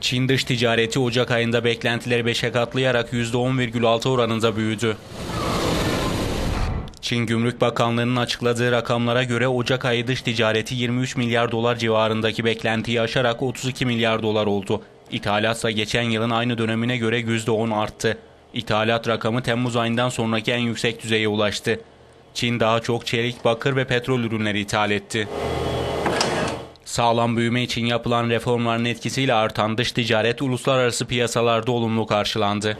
Çin dış ticareti Ocak ayında beklentileri 5'e katlayarak %10,6 oranında büyüdü. Çin Gümrük Bakanlığı'nın açıkladığı rakamlara göre Ocak ayı dış ticareti 23 milyar dolar civarındaki beklentiyi aşarak 32 milyar dolar oldu. İthalatsa geçen yılın aynı dönemine göre %10 arttı. İthalat rakamı Temmuz ayından sonraki en yüksek düzeye ulaştı. Çin daha çok çelik, bakır ve petrol ürünleri ithal etti. Sağlam büyüme için yapılan reformların etkisiyle artan dış ticaret uluslararası piyasalarda olumlu karşılandı.